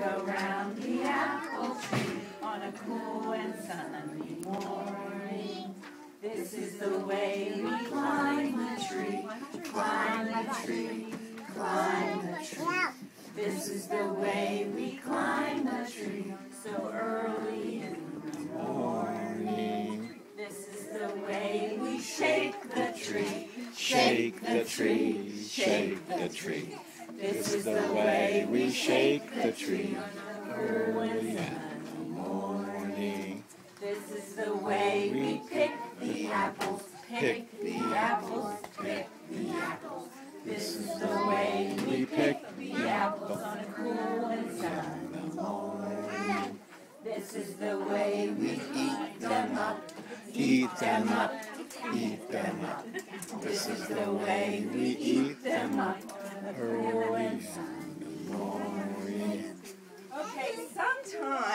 go round the apple tree on a cool and sunny morning. This is the way we climb the tree, climb the tree, climb the tree. This is the way we climb the tree so early in the morning. This is the way we shake the tree, Shake the tree, shake the tree. This is the way we shake the tree early in the morning. This is the way we pick the apples, pick the apples, pick the apples. This is the way we pick the apples on a cool and sunny morning. This is the way we eat them up, Eat them up, eat them up. This is the way we eat them up on